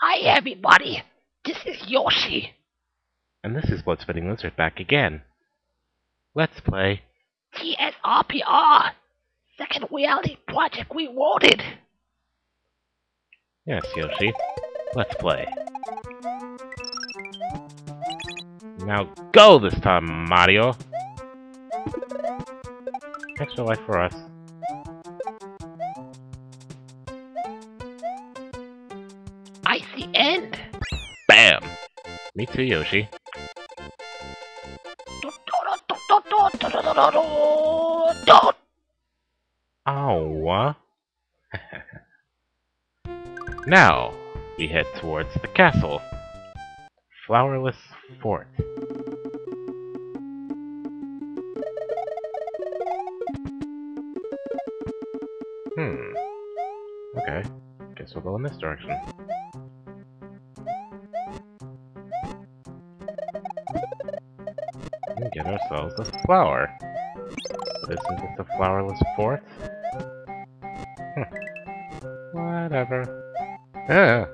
Hi everybody, this is Yoshi. And this is Blood Spitting Lizard back again. Let's play. TSRPR, Second Reality Project Reloaded. Yes, Yoshi. Let's play. Now go this time, Mario! Extra life for us. Me too, Yoshi. Ow. now, we head towards the castle. Flowerless Fort. Hmm. Okay. Guess we'll go in this direction. Ourselves a flower. This isn't the flowerless fort? Hmm. Whatever. Ah!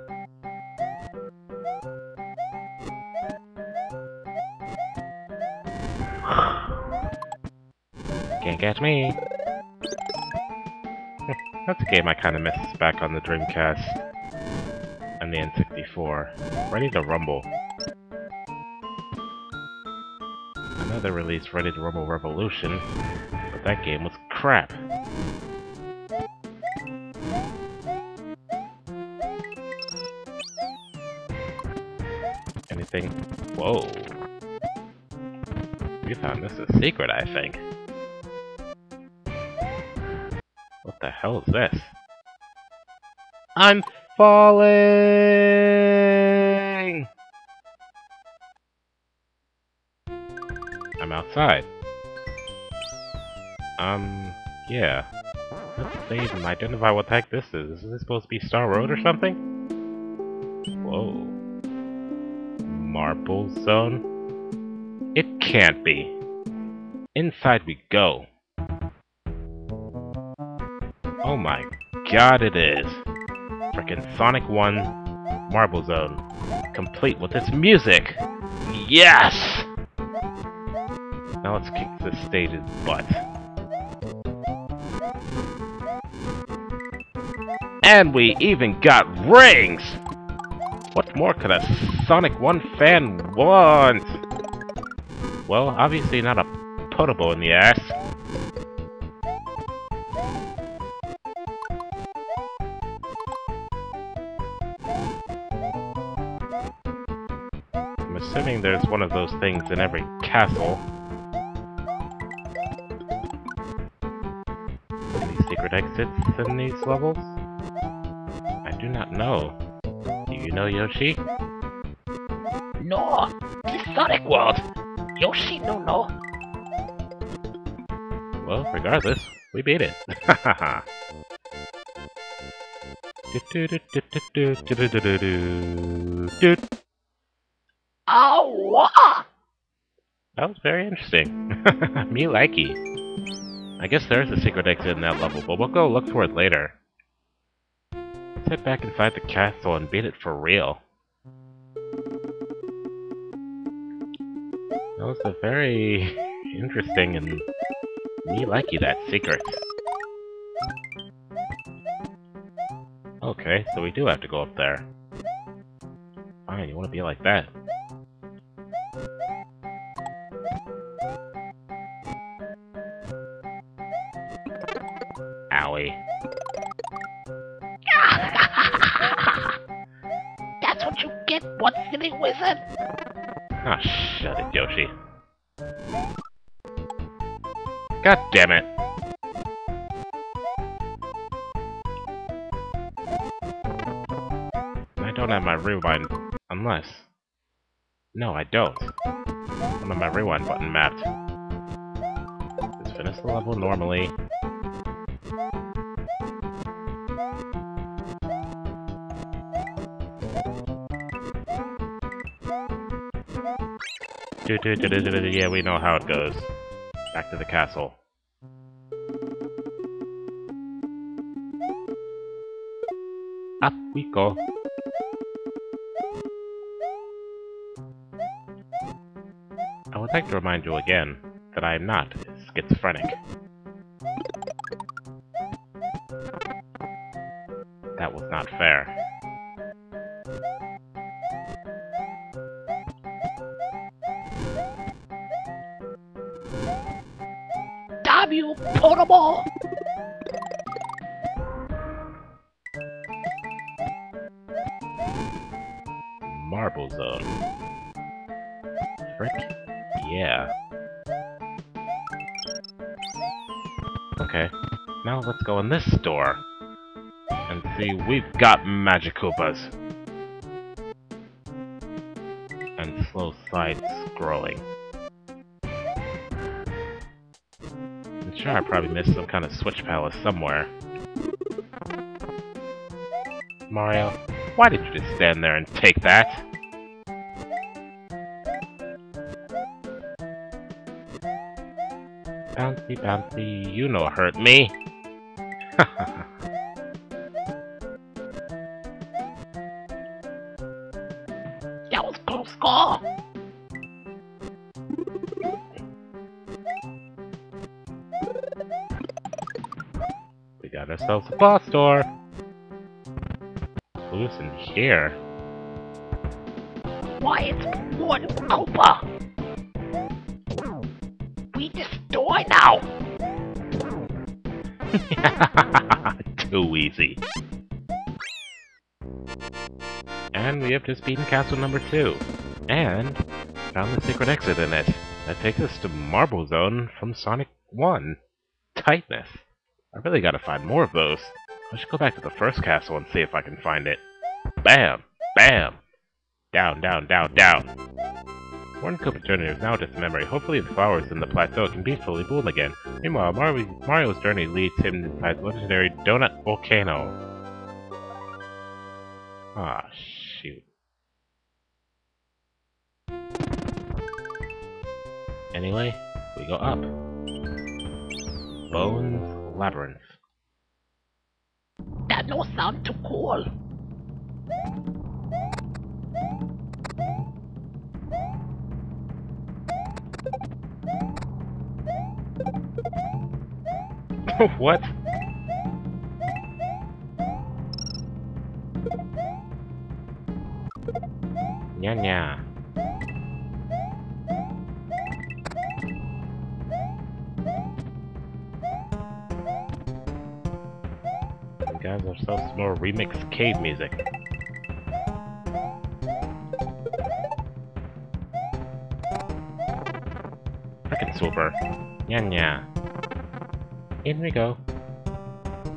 Can't catch me! That's a game I kinda missed back on the Dreamcast and the N64. Ready to Rumble. They released Ready to Rumble Revolution, but that game was crap. Anything? Whoa. We found this a secret, I think. What the hell is this? I'm falling! I'm outside. Um, yeah. Let's see and identify what the heck this is. Is this supposed to be Star Road or something? Whoa. Marble Zone? It can't be. Inside we go. Oh my god, it is. Frickin' Sonic 1 Marble Zone. Complete with its music! Yes! Now let's kick this stage's butt. And we even got rings! What more could a Sonic 1 fan want? Well, obviously not a potable in the ass. I'm assuming there's one of those things in every castle. Secret exits in these levels? I do not know. Do you know, Yoshi? No, this Sonic World. Yoshi no no. Well, regardless, we beat it. Hahaha. Ow! Ah! That was very interesting. Me likey. I guess there's a secret exit in that level, but we'll go look for it later. Let's head back and find the castle and beat it for real. That was a very interesting and me likey that secret. Okay, so we do have to go up there. Fine, you want to be like that. You get, what silly wizard? Ah, shut it, Yoshi. God damn it. I don't have my rewind unless... No, I don't. I don't have my rewind button mapped. Just finish the level normally. Yeah, we know how it goes. Back to the castle. Up we go. I would like to remind you again that I am not schizophrenic. That was not fair. You, portable! Marble Zone. Frick. Yeah. Okay. Now let's go in this store. And see, we've got Magic Koopas. And slow side scrolling. Sure I probably missed some kind of Switch Palace somewhere. Mario, why did you just stand there and take that? Bouncy, bouncy, you know hurt me. That was close call. Got ourselves a boss door. Who's in here? Why, it's than Koopa. We destroy now. Too easy. And we have just beaten castle number two. And found the secret exit in it. That takes us to Marble Zone from Sonic 1. Tightness. I really gotta find more of those. I should go back to the first castle and see if I can find it. Bam! Bam! Down, down, down, down. Morton Koopa Junior is now just a memory. Hopefully the flowers in the plateau can be fully bloom again. Meanwhile, Mario, Mario's journey leads him inside the legendary Donut Volcano. Ah, shoot. Anyway, we go up. Bones Labyrinth. That no sound too cool. what? Nya ourselves some more remix cave music. Frickin' super. Yeah, yeah. In we go.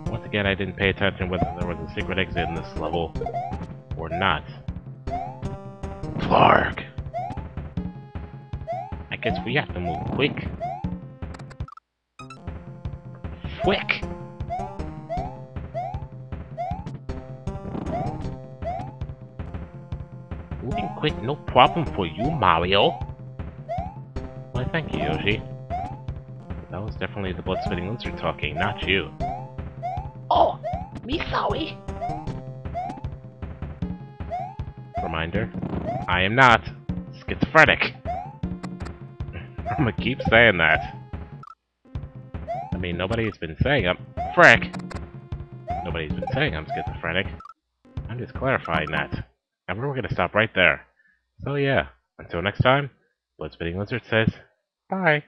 Once again, I didn't pay attention whether there was a secret exit in this level or not. Clark! I guess we have to move quick. Quick! Quick, no problem for you, Mario. Why, thank you, Yoshi. That was definitely the blood-spitting lizard talking, not you. Oh, me sorry. Reminder, I am not schizophrenic. I'm gonna keep saying that. I mean, nobody's been saying I'm... Frick! Nobody's been saying I'm schizophrenic. I'm just clarifying that. And we're gonna stop right there. So yeah, until next time, Blood Spitting Lizard says, bye.